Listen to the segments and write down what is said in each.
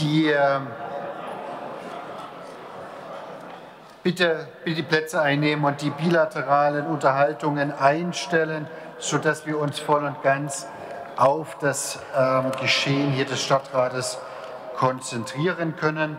die äh, bitte, bitte die Plätze einnehmen und die bilateralen Unterhaltungen einstellen, sodass wir uns voll und ganz auf das ähm, Geschehen hier des Stadtrates konzentrieren können.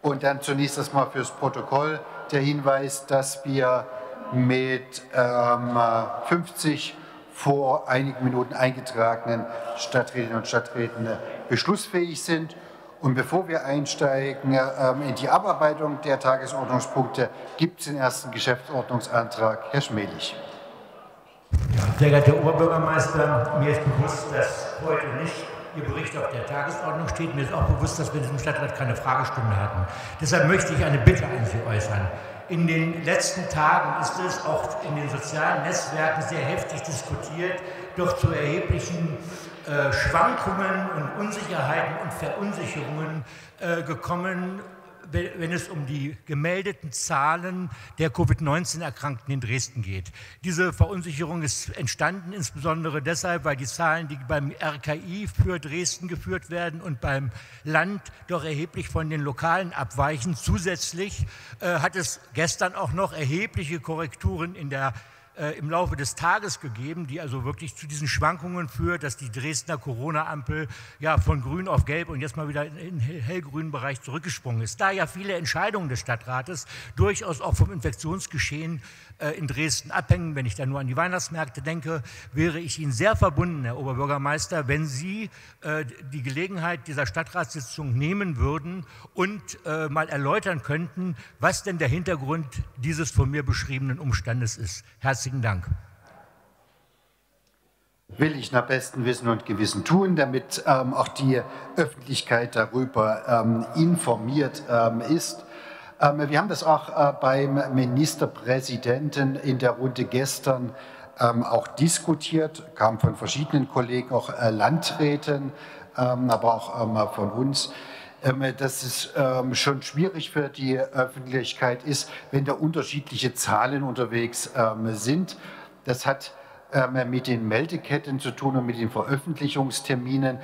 Und dann zunächst erstmal fürs Protokoll der Hinweis, dass wir mit ähm, 50 vor einigen Minuten eingetragenen Stadträtinnen und Stadträten beschlussfähig sind. Und bevor wir einsteigen ähm, in die Abarbeitung der Tagesordnungspunkte, gibt es den ersten Geschäftsordnungsantrag. Herr Schmelig. Sehr geehrter Oberbürgermeister, mir ist bewusst, dass heute nicht Ihr Bericht auf der Tagesordnung steht. Mir ist auch bewusst, dass wir in diesem Stadtrat keine Fragestunde hatten. Deshalb möchte ich eine Bitte an Sie äußern. In den letzten Tagen ist es auch in den sozialen Netzwerken sehr heftig diskutiert, doch zu erheblichen äh, Schwankungen und Unsicherheiten und Verunsicherungen äh, gekommen wenn es um die gemeldeten Zahlen der Covid-19-Erkrankten in Dresden geht. Diese Verunsicherung ist entstanden insbesondere deshalb, weil die Zahlen, die beim RKI für Dresden geführt werden und beim Land doch erheblich von den lokalen abweichen. Zusätzlich äh, hat es gestern auch noch erhebliche Korrekturen in der äh, im Laufe des Tages gegeben, die also wirklich zu diesen Schwankungen führt, dass die Dresdner Corona-Ampel ja von grün auf gelb und jetzt mal wieder in den hellgrünen Bereich zurückgesprungen ist. Da ja viele Entscheidungen des Stadtrates durchaus auch vom Infektionsgeschehen äh, in Dresden abhängen, wenn ich da nur an die Weihnachtsmärkte denke, wäre ich Ihnen sehr verbunden, Herr Oberbürgermeister, wenn Sie äh, die Gelegenheit dieser Stadtratssitzung nehmen würden und äh, mal erläutern könnten, was denn der Hintergrund dieses von mir beschriebenen Umstandes ist. Herzlichen Dank. Will ich nach bestem Wissen und Gewissen tun, damit ähm, auch die Öffentlichkeit darüber ähm, informiert ähm, ist. Ähm, wir haben das auch äh, beim Ministerpräsidenten in der Runde gestern ähm, auch diskutiert, kam von verschiedenen Kollegen, auch äh, Landräten, ähm, aber auch von uns dass es schon schwierig für die Öffentlichkeit ist, wenn da unterschiedliche Zahlen unterwegs sind. Das hat mit den Meldeketten zu tun und mit den Veröffentlichungsterminen.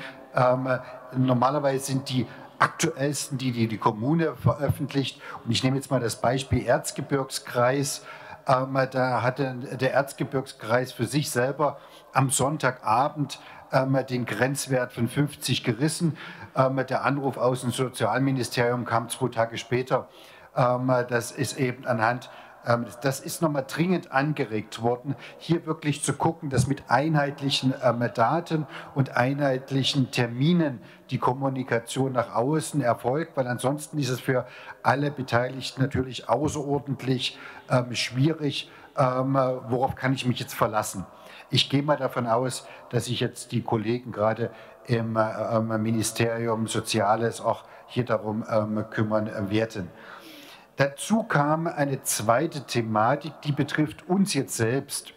Normalerweise sind die aktuellsten, die die, die Kommune veröffentlicht. Und ich nehme jetzt mal das Beispiel Erzgebirgskreis. Ähm, da hatte der Erzgebirgskreis für sich selber am Sonntagabend ähm, den Grenzwert von 50 gerissen. Ähm, der Anruf aus dem Sozialministerium kam zwei Tage später. Ähm, das ist eben anhand ähm, das ist nochmal dringend angeregt worden, hier wirklich zu gucken, dass mit einheitlichen ähm, Daten und einheitlichen Terminen die Kommunikation nach außen erfolgt, weil ansonsten ist es für alle Beteiligten natürlich außerordentlich ähm, schwierig, worauf kann ich mich jetzt verlassen. Ich gehe mal davon aus, dass sich jetzt die Kollegen gerade im Ministerium Soziales auch hier darum kümmern werden. Dazu kam eine zweite Thematik, die betrifft uns jetzt selbst,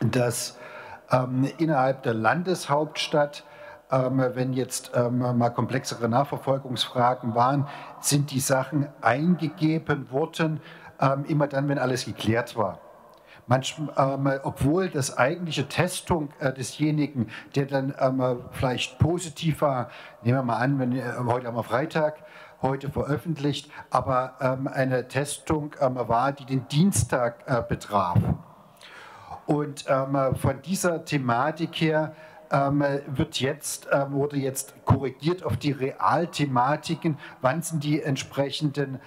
dass ähm, innerhalb der Landeshauptstadt, ähm, wenn jetzt ähm, mal komplexere Nachverfolgungsfragen waren, sind die Sachen eingegeben worden, ähm, immer dann, wenn alles geklärt war. Manchmal, ähm, obwohl das eigentliche Testung äh, desjenigen, der dann ähm, vielleicht positiv war, nehmen wir mal an, wenn äh, heute am Freitag, heute veröffentlicht, aber ähm, eine Testung war, die den Dienstag äh, betraf. Und von dieser Thematik her wird jetzt, wurde jetzt korrigiert auf die Realthematiken, wann sind die entsprechenden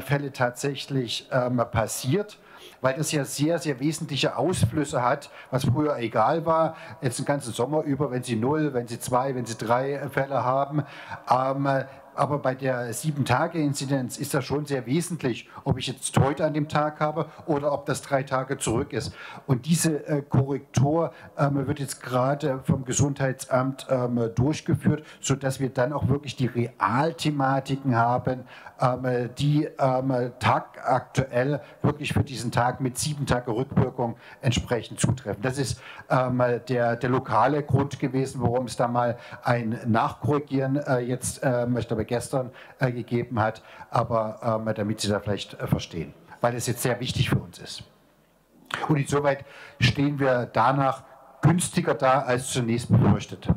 Fälle tatsächlich passiert weil das ja sehr, sehr wesentliche Ausflüsse hat, was früher egal war, jetzt den ganzen Sommer über, wenn Sie null, wenn Sie zwei, wenn Sie drei Fälle haben. Ähm, aber bei der Sieben-Tage-Inzidenz ist das schon sehr wesentlich, ob ich jetzt heute an dem Tag habe oder ob das drei Tage zurück ist. Und diese äh, Korrektur ähm, wird jetzt gerade vom Gesundheitsamt ähm, durchgeführt, sodass wir dann auch wirklich die Realthematiken haben, ähm, die ähm, tagaktuell wirklich für diesen Tag mit sieben Tage Rückwirkung entsprechend zutreffen. Das ist ähm, der, der lokale Grund gewesen, warum es da mal ein Nachkorrigieren äh, jetzt, ähm, ich glaube, gestern äh, gegeben hat, aber ähm, damit Sie da vielleicht äh, verstehen, weil es jetzt sehr wichtig für uns ist. Und insoweit stehen wir danach günstiger da als zunächst befürchtet.